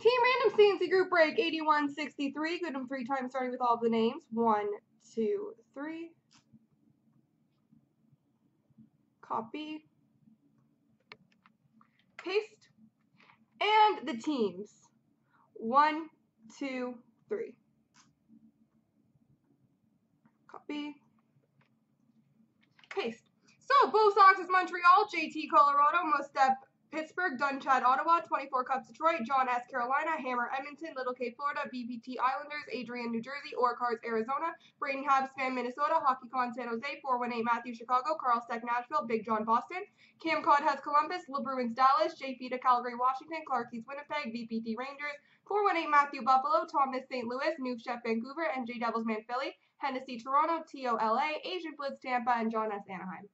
Team Random CNC Group Break 8163. Good them three times starting with all of the names. One, two, three. Copy. Paste. And the teams. One, two, three. Copy. Paste. So, Bo Sox is Montreal, JT Colorado, Mustep Pittsburgh, Dunchad, Ottawa, 24 Cups, Detroit, John S. Carolina, Hammer, Edmonton, Little Cape, Florida, VPT Islanders, Adrian, New Jersey, Orcars, Arizona, Braden Habspan, Minnesota, HockeyCon, San Jose, 418 Matthew, Chicago, Carl Steck, Nashville, Big John, Boston, Cam Cod has Columbus, LeBruins, Dallas, J. Fita, Calgary, Washington, Clarkies, Winnipeg, VPT Rangers, 418 Matthew, Buffalo, Thomas, St. Louis, New Chef, Vancouver, and J. Devils Man, Philly, Hennessy, Toronto, TOLA, Asian Blitz, Tampa, and John S. Anaheim.